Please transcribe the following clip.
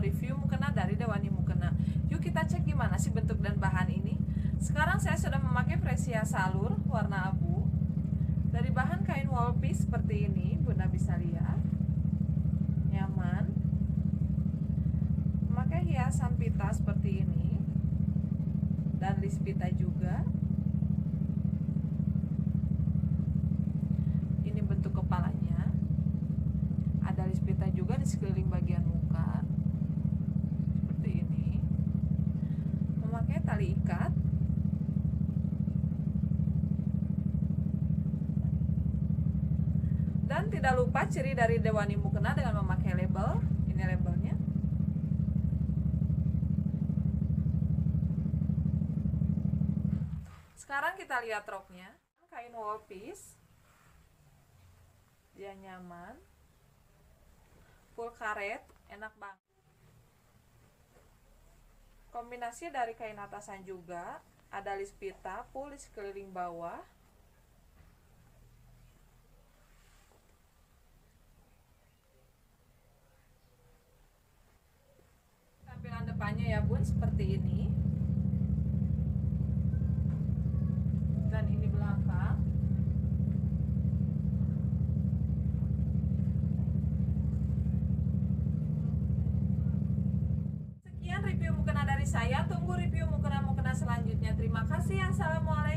mereview mukena dari Dewani Mukena. Yuk kita cek gimana sih bentuk dan bahan ini. Sekarang saya sudah memakai presia salur warna abu. Dari bahan kain wall piece seperti ini Bunda bisa lihat. Nyaman. Memakai hiasan pita seperti ini. Dan list pita juga Ini bentuk kepalanya ada list pita juga di sekeliling bagian muka. Seperti ini. Memakai tali ikat. Dan tidak lupa ciri dari Dewani Mukena dengan memakai label. Ini labelnya. Sekarang kita lihat roknya. Kain wall piece. Dia nyaman full karet enak banget. Kombinasi dari kain atasan juga ada list pita full di sekeliling bawah. Tampilan depannya ya bun seperti ini dan ini belakang Sekian review mukena dari saya. Tunggu review mukena-mukena selanjutnya. Terima kasih. Assalamualaikum.